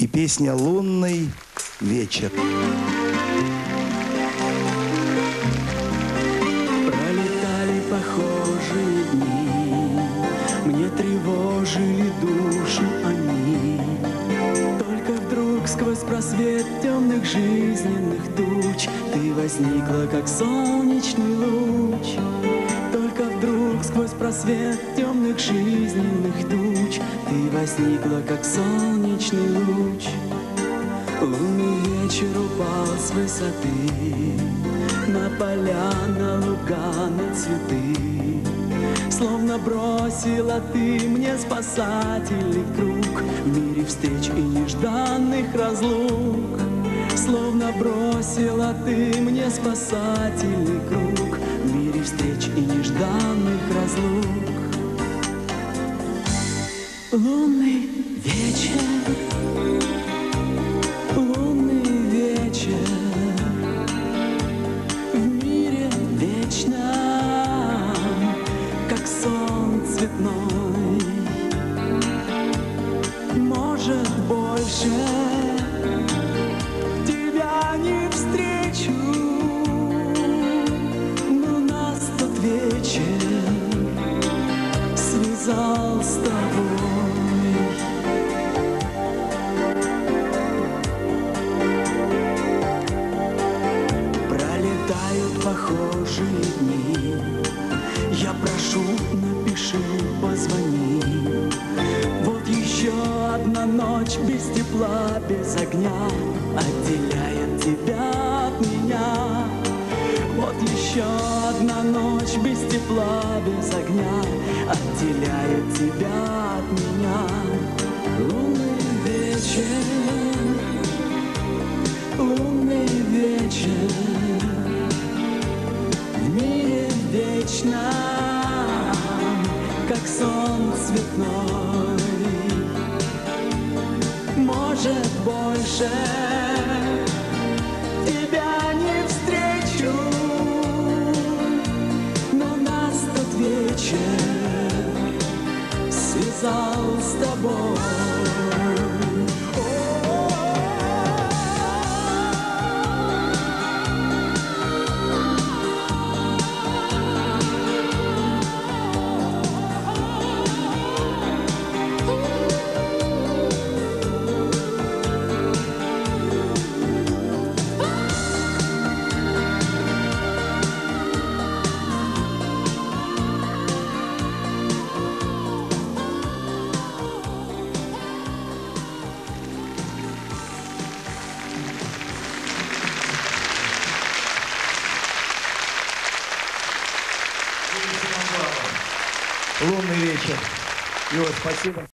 и песня «Лунный вечер». Пролетали похожие дни, Мне тревожили душу они. Только вдруг сквозь просвет темных жизненных туч Ты возникла, как солнечный луч. Только вдруг сквозь просвет темных жизненных туч Ты возникла, как солнечный луч. Лунный вечер упал с высоты На поля, на луга, на цветы. Словно бросила ты мне спасательный круг В мире встреч и нежданных разлук. Словно бросила ты мне спасательный круг В мире встреч и нежданных разлук больше Тебя не встречу. Но нас тот вечер Связал с тобой. Пролетают похожие дни. Я прошу, напиши, позвони ночь без тепла, без огня Отделяет тебя от меня. Вот еще одна ночь без тепла, без огня Отделяет тебя от меня. Лунный вечер Лунный вечер В мире вечно Как сон цветной Может больше. Тебя не встречу Но нас тот вечер Связал с тобой «Лунный вечер». Юра, спасибо.